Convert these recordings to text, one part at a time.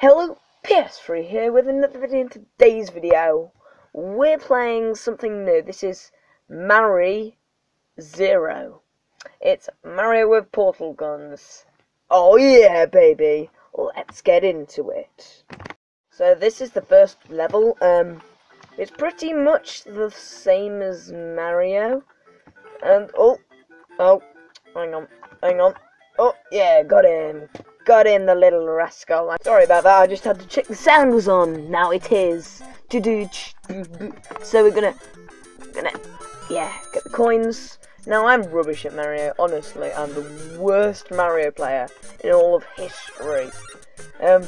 Hello, PS3 here with another video. In today's video, we're playing something new. This is Mario Zero. It's Mario with portal guns. Oh yeah, baby. Let's get into it. So this is the first level. Um, it's pretty much the same as Mario. And oh, oh, hang on, hang on. Oh yeah, got him. Got in the little rascal. I'm sorry about that. I just had to check the sound was on. Now it is. So we're gonna, gonna, yeah, get the coins. Now I'm rubbish at Mario. Honestly, I'm the worst Mario player in all of history. Um,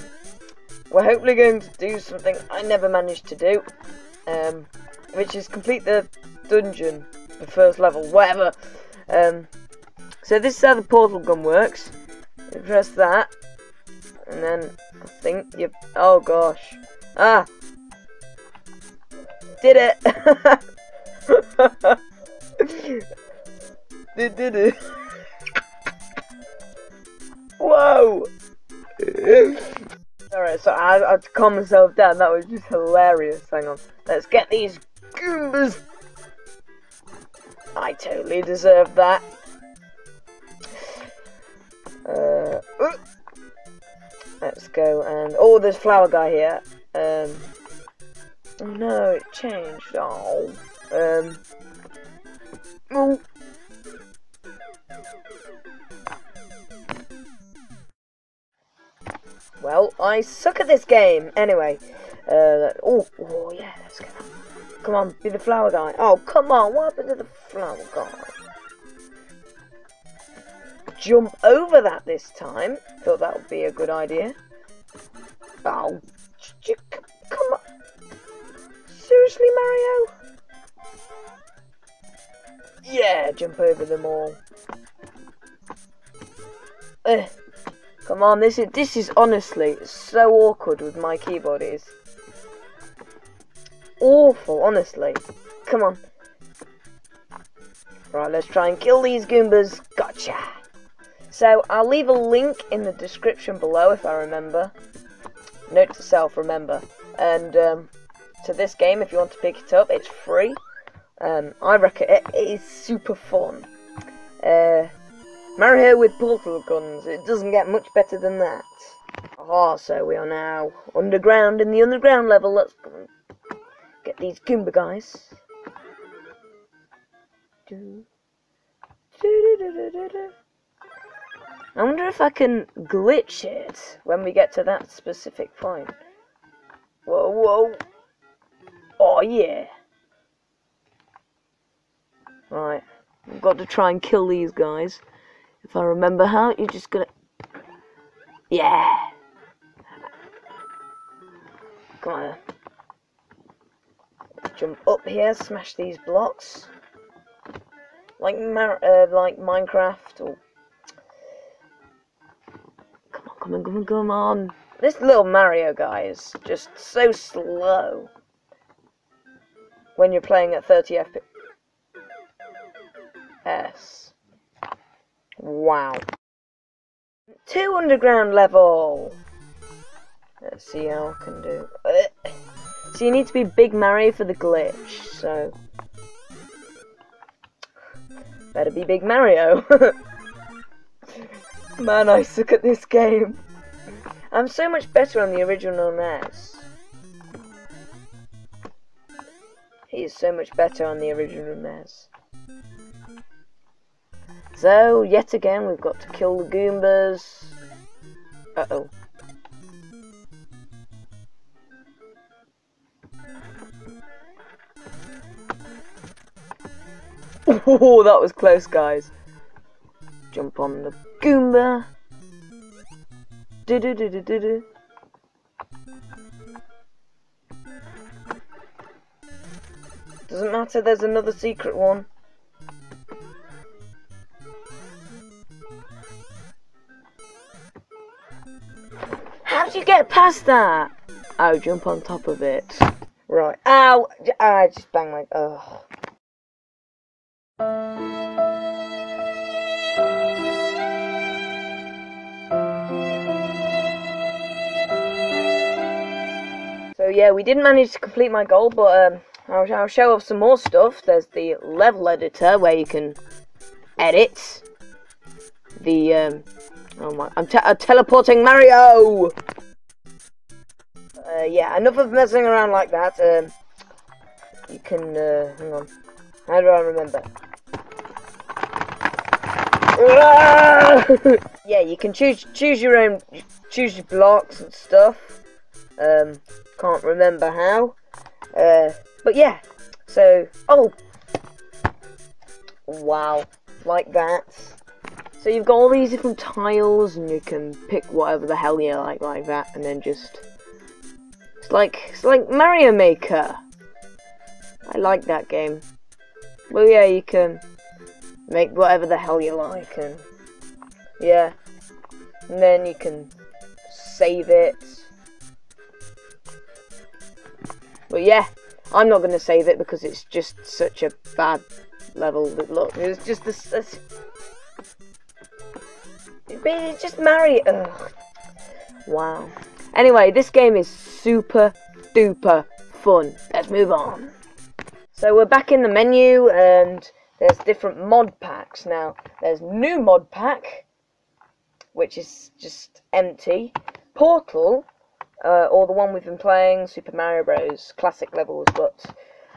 we're hopefully going to do something I never managed to do, um, which is complete the dungeon, the first level, whatever. Um, so this is how the portal gun works. You press that, and then I think you. Oh gosh, ah, did it! did did it? Whoa! Alright, so I, had to calm myself down. That was just hilarious. Hang on, let's get these goombas. I totally deserve that. Uh, let's go and oh, there's flower guy here. Um, oh no, it changed. Oh, um, oh. Well, I suck at this game. Anyway, uh, oh, oh yeah, let's go. Come on, be the flower guy. Oh, come on, what happened to the flower guy? Jump over that this time. Thought that would be a good idea. Oh, come on. Seriously, Mario? Yeah, jump over them all. Uh, come on, this is this is honestly so awkward with my keyboard. Is awful, honestly. Come on. Right, let's try and kill these Goombas. Gotcha. So I'll leave a link in the description below if I remember. Note to self, remember. And um, to this game, if you want to pick it up, it's free. Um, I reckon it, it is super fun. Uh, Mario with portal guns. It doesn't get much better than that. Ah, so we are now underground in the underground level. Let's get these Goomba guys. Do, do, do, I wonder if I can glitch it when we get to that specific point. Whoa, whoa. Oh, yeah. Right. I've got to try and kill these guys. If I remember how, you're just gonna... Yeah. Come on. Jump up here, smash these blocks. Like, uh, like Minecraft or on, come on, come on. This little Mario guy is just so slow when you're playing at 30 FPS. Wow. Two underground level. Let's see how I can do. Uh, so you need to be Big Mario for the glitch, so... Better be Big Mario. Man, I suck at this game. I'm so much better on the original NES. He is so much better on the original NES. So, yet again, we've got to kill the Goombas. Uh-oh. Oh, that was close, guys. Jump on the Goomba. Do do do do do do. Doesn't matter, there's another secret one. How did you get past that? Oh, jump on top of it. Right. Ow! I just banged my... Ugh. Yeah, we didn't manage to complete my goal, but um, I'll, I'll show off some more stuff. There's the level editor where you can edit the. Um, oh my! I'm, te I'm teleporting Mario. Uh, yeah, enough of messing around like that. Um, you can. Uh, hang on. How do I remember? yeah, you can choose choose your own choose your blocks and stuff. Um, can't remember how. Uh, but yeah, so, oh, wow, like that. So you've got all these different tiles, and you can pick whatever the hell you like, like that, and then just, it's like, it's like Mario Maker. I like that game. Well, yeah, you can make whatever the hell you like, and yeah, and then you can save it. But yeah, I'm not going to save it because it's just such a bad level. Look, it's just this. this just marry. Ugh. Wow. Anyway, this game is super duper fun. Let's move on. So we're back in the menu and there's different mod packs now. There's new mod pack, which is just empty. Portal, uh, or the one we've been playing, Super Mario Bros. classic levels, but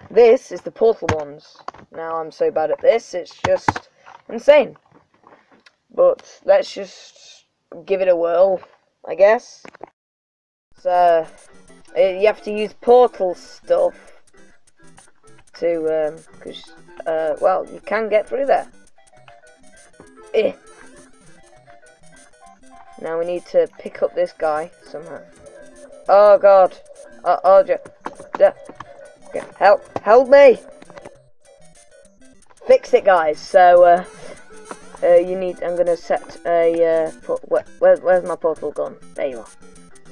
this is the Portal ones. Now I'm so bad at this, it's just insane. But let's just give it a whirl, I guess. So, uh, you have to use Portal stuff to, um, uh, well, you can get through there. Eh. Now we need to pick up this guy somehow. Oh god. Oh, oh yeah. Yeah. Help, help me! Fix it, guys. So, uh, uh, you need. I'm gonna set a. Uh, where, where, where's my portal gone? There you are.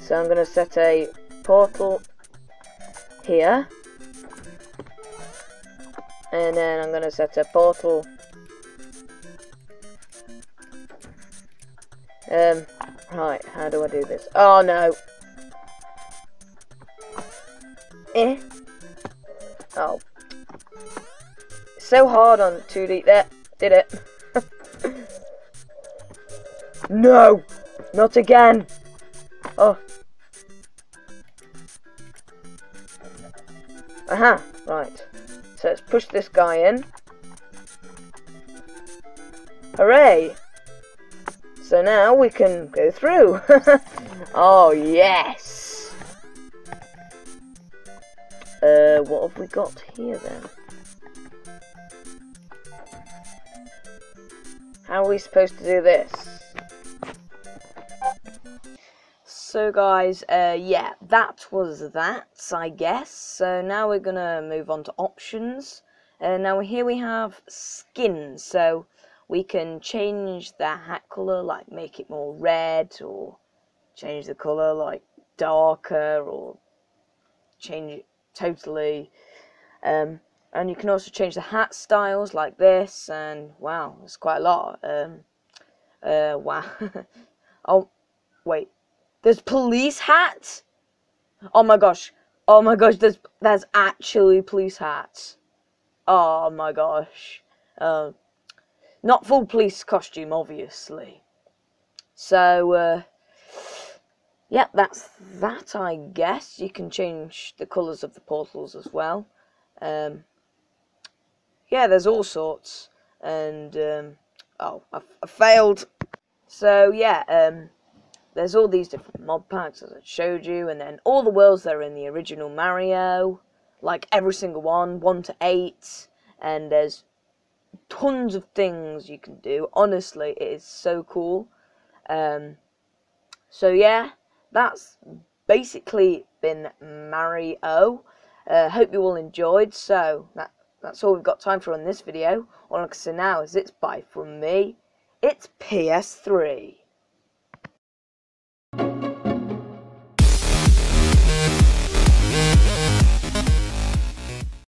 So I'm gonna set a portal here, and then I'm gonna set a portal. Um, right. How do I do this? Oh no. Eh? Oh. So hard on 2D. There. Did it. no! Not again! Oh. Aha! Right. So let's push this guy in. Hooray! So now we can go through. oh, yes! Uh, what have we got here then? How are we supposed to do this? So guys, uh, yeah, that was that, I guess. So now we're gonna move on to options. Uh, now here we have skins, so we can change the hat color, like make it more red, or change the color like darker, or change it totally. Um, and you can also change the hat styles like this, and wow, it's quite a lot. Um, uh, wow. oh, wait, there's police hats. Oh my gosh. Oh my gosh, there's there's actually police hats. Oh my gosh. Um, not full police costume, obviously. So, uh, yeah, that's that, I guess. You can change the colours of the portals as well. Um, yeah, there's all sorts. And, um, oh, I, I failed. So, yeah, um, there's all these different mod packs, as I showed you. And then all the worlds that are in the original Mario. Like, every single one, 1 to 8. And there's tons of things you can do. Honestly, it is so cool. Um, so, yeah that's basically been Mario. Uh, hope you all enjoyed. So that, that's all we've got time for on this video. All I can say now is it's bye from me. It's PS3.